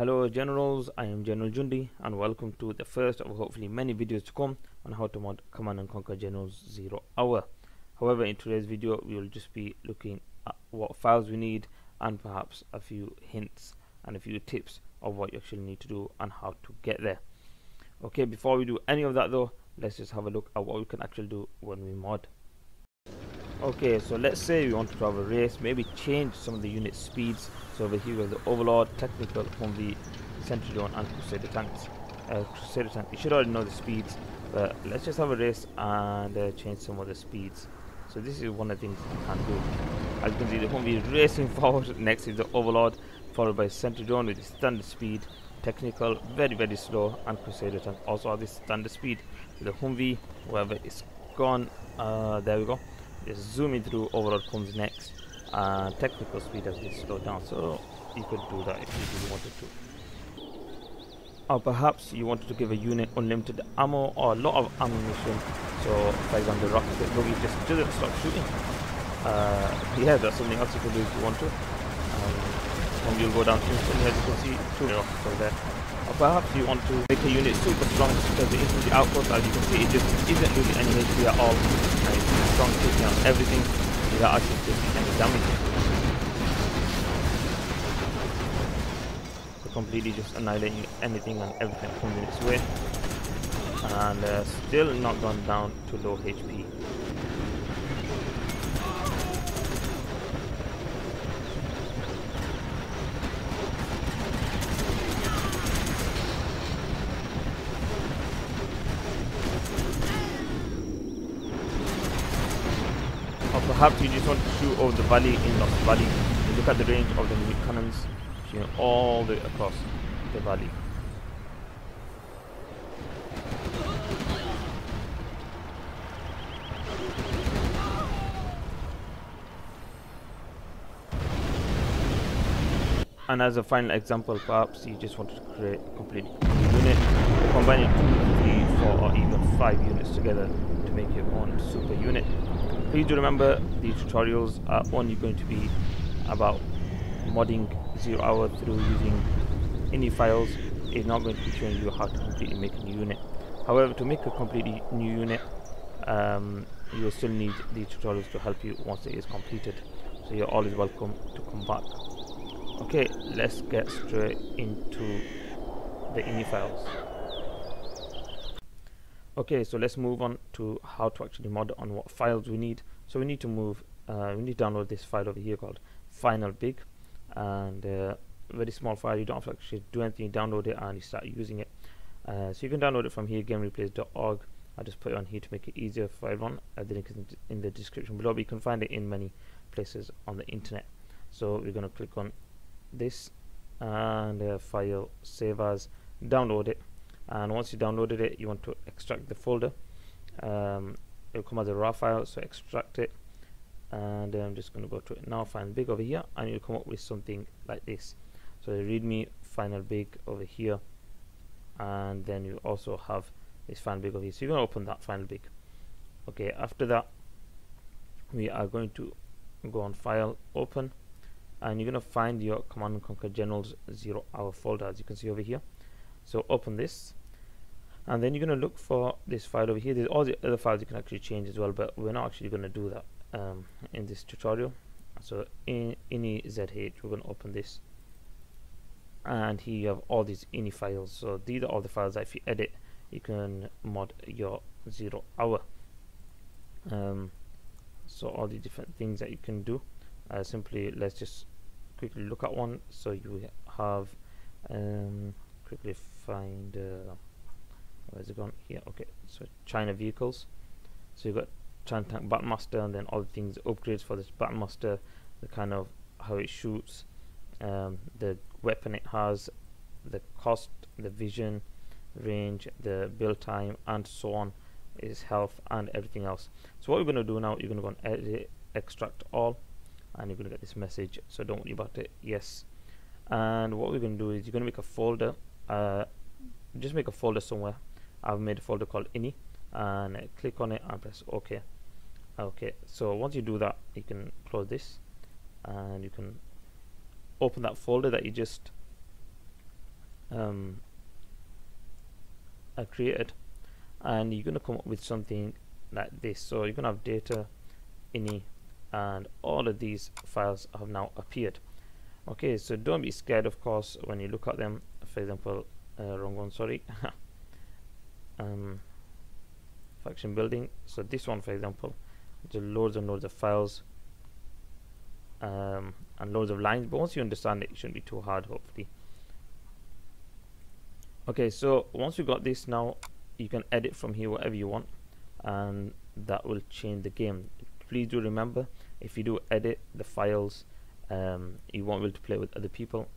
Hello generals, I am General Jundiyy and welcome to the first of hopefully many videos to come on how to mod Command and Conquer Generals Zero Hour. However, in today's video we will just be looking at what files we need and perhaps a few hints and a few tips of what you actually need to do and how to get there. Okay, before we do any of that though, let's just have a look at what we can actually do when we mod. Okay, so let's say we want to have a race, maybe change some of the unit speeds. So over here we have the Overlord, Technical, Humvee, Centurion and Crusader tanks. Uh, Crusader tank, you should already know the speeds, but let's just have a race and uh, change some of the speeds. So this is one of the things you can do. As you can see, the Humvee is racing forward, next is the Overlord, followed by Centurion with the standard speed, Technical, very very slow, and Crusader tank also have this standard speed. The Humvee, wherever it's gone, uh, there we go just zooming through Overlord comes next. And technical speed has been slowed down so you could do that if you wanted to. Or perhaps you wanted to give a unit unlimited ammo or a lot of ammunition so for example the rocket buggy just doesn't stop shooting. Uh, yeah that's something else you could do if you want to. Um, and you'll go down instantly as you can see two rockets over there. Or perhaps you want to make a unit super strong because the infantry outpost as you can see it just isn't losing any HP at all strong taking out everything without actually taking any damage. So completely just annihilating anything and everything in its way. And uh, still not gone down to low HP perhaps you just want to shoot over the valley in Lost Valley. Look at the range of the mini cannons shooting all the way across the valley. And as a final example, perhaps you just want to create a complete unit, combining two, three, four, or even five units together to make your own super unit. Please do remember the tutorials are only going to be about modding zero hour through using ini files. It's not going to be showing you how to completely make a new unit. However, to make a completely new unit, um, you will still need the tutorials to help you once it is completed. So you're always welcome to come back. Okay, let's get straight into the ini files. Okay, so let's move on to how to actually mod on what files we need. So we need to move, uh, we need to download this file over here called FinalBig, and uh, very small file. You don't have to actually do anything. You download it and you start using it. Uh, so you can download it from here, gamereplays.org. I'll just put it on here to make it easier for everyone. Uh, the link is in the description below, but you can find it in many places on the internet. So we're going to click on this and uh, file save as download it and once you downloaded it you want to extract the folder. Um, it will come as a RAR file so extract it. And I'm just going to go to it now find big over here and you'll come up with something like this. So the readme FinalBig over here. And then you also have this FinalBig over here. So you're going to open that FinalBig. Okay after that we are going to go on file open. And you're going to find your command and conquer generals zero hour folder as you can see over here. So open this and then you're going to look for this file over here. There's all the other files you can actually change as well but we're not actually going to do that um, in this tutorial. So in ini zh we're going to open this. And here you have all these ini files. So these are all the files that if you edit you can mod your zero hour. Um, so all the different things that you can do. Uh, simply let's just quickly look at one. So you have um, quickly find uh, where's it gone? Here okay. So China vehicles. So you've got China tank Battlemaster and then all the things upgrades for this Battlemaster the kind of how it shoots um, the weapon it has the cost the vision range the build time and so on is health and everything else. So what we're going to do now you're going to go and edit extract all and you're going to get this message so don't worry about it. Yes. And what we're going to do is you're going to make a folder uh, just make a folder somewhere I've made a folder called ini and uh, click on it and press OK. Okay so once you do that you can close this and you can open that folder that you just um, are created and you're going to come up with something like this. So you're going to have data ini and all of these files have now appeared. Okay so don't be scared of course when you look at them. For example uh, wrong one sorry um, faction building. So this one for example just loads and loads of files um, and loads of lines. But once you understand it it shouldn't be too hard hopefully. Okay so once you got this now you can edit from here whatever you want and that will change the game. Please do remember if you do edit the files um, you won't be able to play with other people.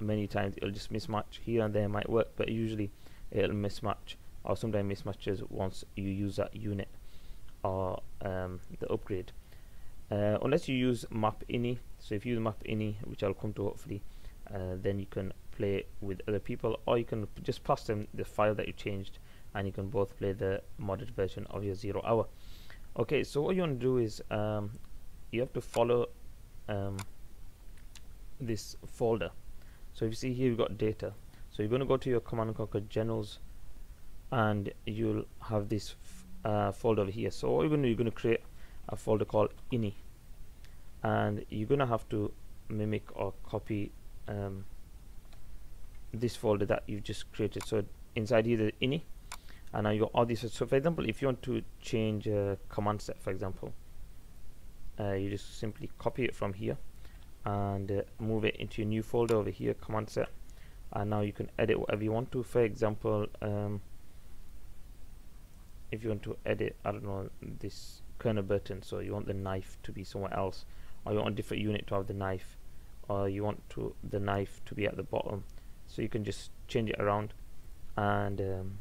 Many times it'll just mismatch. Here and there might work but usually it'll mismatch or sometimes mismatches once you use that unit or um, the upgrade. Uh, unless you use map ini so if you use map ini which I'll come to hopefully uh, then you can play with other people or you can just pass them the file that you changed and you can both play the modded version of your zero hour. Okay so what you want to do is um, you have to follow um, this folder. So if you see here you've got data. So you're going to go to your command and conquer generals and you'll have this uh, folder over here. So what you're going to create a folder called ini. And you're going to have to mimic or copy um, this folder that you've just created. So inside here the ini. And now you got all these. So for example if you want to change a command set for example uh, you just simply copy it from here and uh, move it into your new folder over here command set. And now you can edit whatever you want to. For example um, if you want to edit I don't know this Colonel Burton so you want the knife to be somewhere else or you want a different unit to have the knife or you want to the knife to be at the bottom. So you can just change it around and um,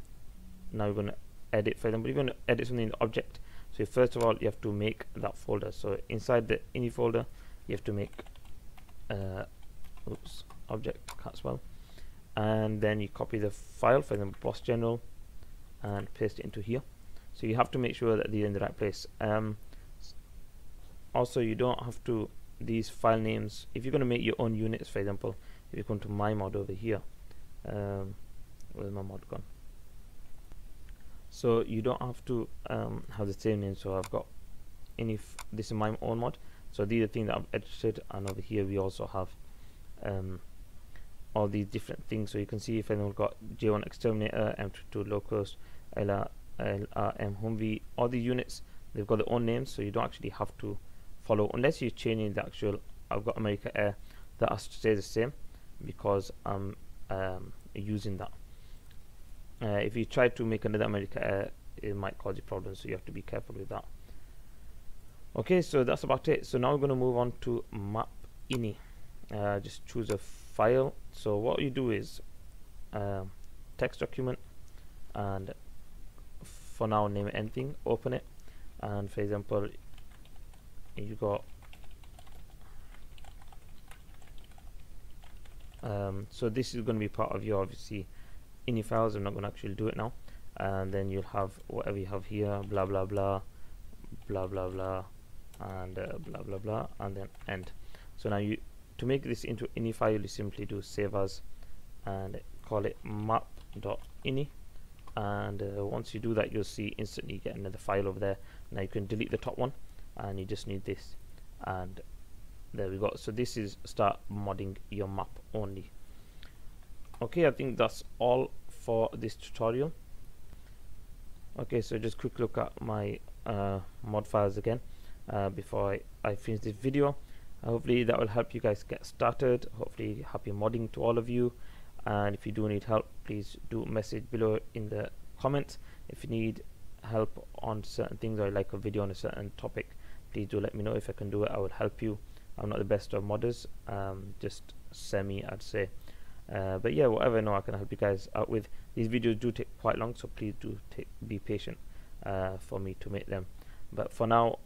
now we're going to edit for example you're going to edit something in the object so first of all you have to make that folder. So inside the ini folder you have to make uh, oops object can't spell and then you copy the file for example boss general and paste it into here so you have to make sure that they're in the right place. Um, also you don't have to these file names if you're going to make your own units for example if you come to my mod over here um, where's my mod gone? So you don't have to um, have the same name. So I've got any this is my own mod. So these are things that I've edited and over here we also have um, all these different things. So you can see if anyone's got J1 Exterminator, M22 Locust, LR, LRM Humvee all the units they've got their own names so you don't actually have to follow unless you're changing the actual I've got America Air that has to stay the same because I'm um, using that. Uh, if you try to make another America Air it might cause you problems so you have to be careful with that. Okay so that's about it. So now we're going to move on to map ini. Uh, just choose a file. So what you do is uh, text document and for now name anything open it and for example you got um, so this is going to be part of your obviously ini files I'm not going to actually do it now and then you'll have whatever you have here blah blah blah blah blah blah and uh, blah blah blah and then end. So now you to make this into ini file you simply do save as and call it map.ini and uh, once you do that you'll see instantly you get another file over there. Now you can delete the top one and you just need this. And there we go. So this is start modding your map only. Okay I think that's all for this tutorial. Okay so just quick look at my uh, mod files again uh, before I, I finish this video. Hopefully that will help you guys get started. Hopefully happy modding to all of you and if you do need help please do message below in the comments. If you need help on certain things or like a video on a certain topic please do let me know. If I can do it I will help you. I'm not the best of modders um, just semi I'd say. Uh, but yeah whatever I know I can help you guys out with. These videos do take quite long so please do take be patient uh, for me to make them. But for now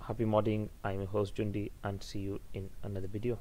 happy modding. I'm your host Jundiyy and see you in another video